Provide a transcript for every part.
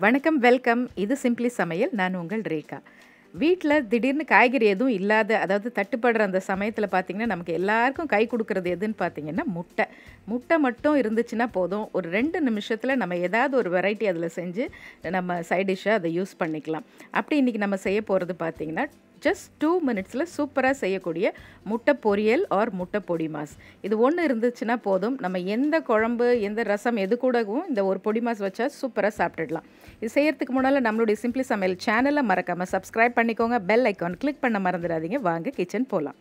வணக்கம் வெல்கம். இது சிம்பிளி சமையல். நான் உங்கள் ரேகா. வீட்டில் திடீர்னு காய்கறி எதுவும் இல்லாத அதாவது தட்டுப்படுற அந்த சமயத்தில் பார்த்திங்கன்னா நமக்கு எல்லாருக்கும் கை கொடுக்குறது எதுன்னு பார்த்தீங்கன்னா முட்டை. முட்டை மட்டும் இருந்துச்சுன்னா போதும். ஒரு ரெண்டு நிமிஷத்தில் நம்ம ஏதாவது ஒரு வெரைட்டி அதில் செஞ்சு நம்ம சைடிஷ்ஷாக அதை யூஸ் பண்ணிக்கலாம். அப்படி இன்றைக்கி நம்ம செய்ய போகிறது பார்த்திங்கன்னா ஜஸ்ட் டூ மினிட்ஸில் சூப்பராக செய்யக்கூடிய முட்டை பொரியல் ஆர் முட்டை பொடி மாஸ். இது ஒன்று இருந்துச்சுன்னா போதும். நம்ம எந்த குழம்பு எந்த ரசம் எது கூடவும் இந்த ஒரு பொடி மாஸ் வச்சா சூப்பராக சாப்பிட்டுடலாம். இது செய்கிறதுக்கு முன்னால் நம்மளுடைய சிம்பிளி சமையல் சேனலை மறக்காமல் சப்ஸ்கிரைப் பண்ணிக்கோங்க. பெல் ஐக்கான் கிளிக் பண்ண மறந்துடாதீங்க. வாங்க கிச்சன் போகலாம்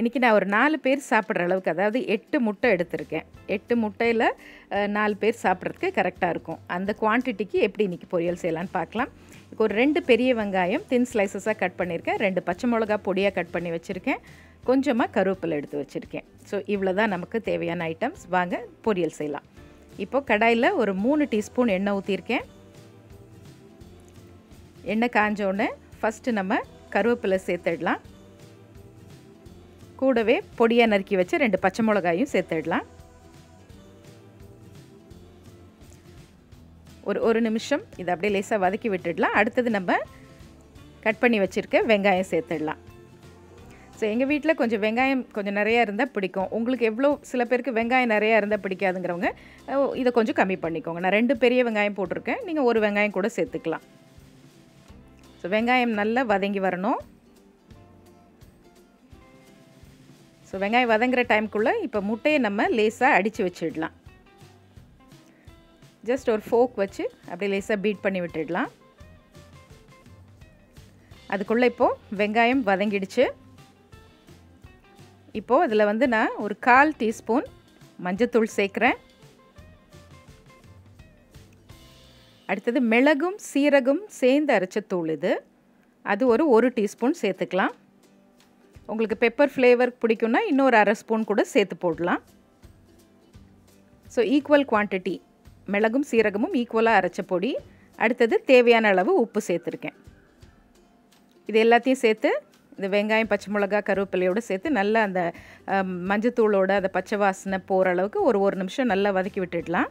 இன்றைக்கி நான் ஒரு நாலு பேர் சாப்பிட்ற அளவுக்கு அதாவது எட்டு முட்டை எடுத்திருக்கேன். எட்டு முட்டையில் நாலு பேர் சாப்பிட்றதுக்கு கரெக்டாக இருக்கும். அந்த குவான்டிட்டிக்கு எப்படி இன்றைக்கி பொரியல் செய்யலான்னு பார்க்கலாம் ஒரு ரெண்டு பெரிய வெங்காயம் தின் ஸ்லைசஸாக கட் பண்ணியிருக்கேன் ரெண்டு பச்சை மிளகா பொடியாக கட் பண்ணி வச்சுருக்கேன். கொஞ்சமாக கருவேப்பிலை எடுத்து வச்சுருக்கேன். ஸோ இவ்வளோ தான் நமக்கு தேவையான ஐட்டம்ஸ் வாங்க பொரியல் செய்யலாம். இப்போது கடாயில் ஒரு மூணு டீஸ்பூன் எண்ணெய் ஊற்றிருக்கேன் எண்ணெய் காஞ்சோடனே ஃபஸ்ட்டு நம்ம கருவேப்பிலை சேர்த்துடலாம். கூடவே பொடியாக நறுக்கி வச்சு ரெண்டு பச்சை மிளகாயும் சேர்த்துடலாம். ஒரு ஒரு நிமிஷம் இதை அப்படியே லேசாக வதக்கி விட்டுடலாம். அடுத்தது நம்ம கட் பண்ணி வச்சுருக்க வெங்காயம் சேர்த்துடலாம். ஸோ எங்கள் வீட்டில் கொஞ்சம் வெங்காயம் கொஞ்சம் நிறையா இருந்தால் பிடிக்கும். உங்களுக்கு எவ்வளோ சில பேருக்கு வெங்காயம் நிறையா இருந்தால் பிடிக்காதுங்கிறவங்க இதை கொஞ்சம் கம்மி பண்ணிக்கோங்க. நான் ரெண்டு பெரிய வெங்காயம் போட்டிருக்கேன். நீங்கள் ஒரு வெங்காயம் கூட சேர்த்துக்கலாம். ஸோ வெங்காயம் நல்லா வதங்கி வரணும். ஸோ வெங்காயம் வதங்குற டைம்குள்ளே இப்போ முட்டையை நம்ம லேசாக அடித்து வச்சிடலாம். ஜஸ்ட் ஒரு ஃபோக் வச்சு அப்படியே லேசாக பீட் பண்ணி விட்டுடலாம். அதுக்குள்ளே இப்போது வெங்காயம் வதங்கிடுச்சு. இப்போது அதில் வந்து நான் ஒரு கால் டீஸ்பூன் மஞ்சத்தூள் சேர்க்குறேன். அடுத்தது மிளகும் சீரகம் சேர்ந்து அரைச்ச தூள் இது. அது ஒரு ஒரு டீஸ்பூன் சேர்த்துக்கலாம். உங்களுக்கு பெப்பர் ஃப்ளேவர் பிடிக்கும்னா இன்னொரு அரை ஸ்பூன் கூட சேர்த்து போடலாம். ஸோ ஈக்குவல் குவான்டிட்டி மிளகும் சீரகமும் ஈக்குவலாக அரைச்ச பொடி. அடுத்தது தேவையான அளவு உப்பு சேர்த்துருக்கேன். இது எல்லாத்தையும் சேர்த்து இந்த வெங்காயம் பச்சை மிளகா கருவேப்பிலையோடு சேர்த்து நல்லா அந்த மஞ்சத்தூளோட அந்த பச்சை வாசனை போகிற அளவுக்கு ஒரு ஒரு நிமிஷம் நல்லா வதக்கி விட்டுடலாம்.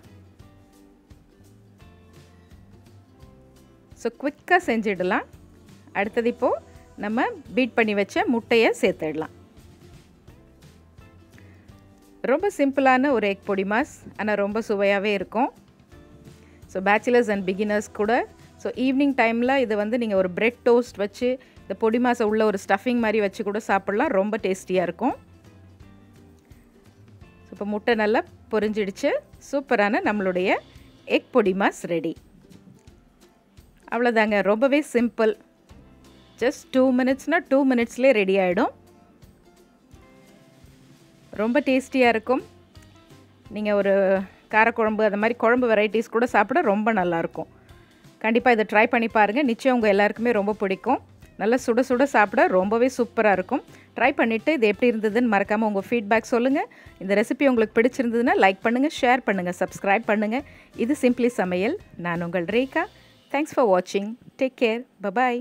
ஸோ குவிக்காக செஞ்சிடலாம். அடுத்தது இப்போது நம்ம பீட் பண்ணி வச்ச முட்டையை சேர்த்துடலாம். ரொம்ப சிம்பிளான ஒரு எக் பொடி மாஸ். ஆனால் ரொம்ப சுவையாகவே இருக்கும். ஸோ பேச்சுலர்ஸ் அண்ட் பிகினர்ஸ் கூட ஸோ ஈவினிங் டைமில் இதை வந்து நீங்கள் ஒரு பிரெட் டோஸ்ட் வச்சு இந்த பொடி மாசை உள்ள ஒரு ஸ்டஃபிங் மாதிரி வச்சு கூட சாப்பிட்லாம். ரொம்ப டேஸ்டியாக இருக்கும். ஸோ இப்போ முட்டை நல்லா பொரிஞ்சிடுச்சு. சூப்பரான நம்மளுடைய எக் பொடி மாஸ் ரெடி அவ்வளோதாங்க ரொம்பவே சிம்பிள் ஜஸ்ட் டூ மினிட்ஸ்னால் டூ மினிட்ஸ்லேயே ரெடி ஆகிடும் ரொம்ப டேஸ்டியாக இருக்கும். நீங்கள் ஒரு காரக்குழம்பு அந்த மாதிரி குழம்பு வெரைட்டிஸ் கூட சாப்பிட ரொம்ப நல்லாயிருக்கும். கண்டிப்பாக இதை ட்ரை பண்ணி பாருங்கள் நிச்சயம் உங்கள் எல்லாருக்குமே ரொம்ப பிடிக்கும். நல்லா சுட சுட சாப்பிட ரொம்பவே சூப்பராக இருக்கும். ட்ரை பண்ணிவிட்டு இது எப்படி இருந்ததுன்னு மறக்காமல் உங்கள் ஃபீட்பேக் சொல்லுங்கள் இந்த ரெசிபி உங்களுக்கு பிடிச்சிருந்ததுன்னா லைக் பண்ணுங்கள் ஷேர் பண்ணுங்கள் சப்ஸ்கிரைப் பண்ணுங்கள் இது சிம்ப்ளி சமையல். நான் உங்கள் ரேகா. தேங்க்ஸ் ஃபார் வாட்சிங் டேக் கேர் பபாய்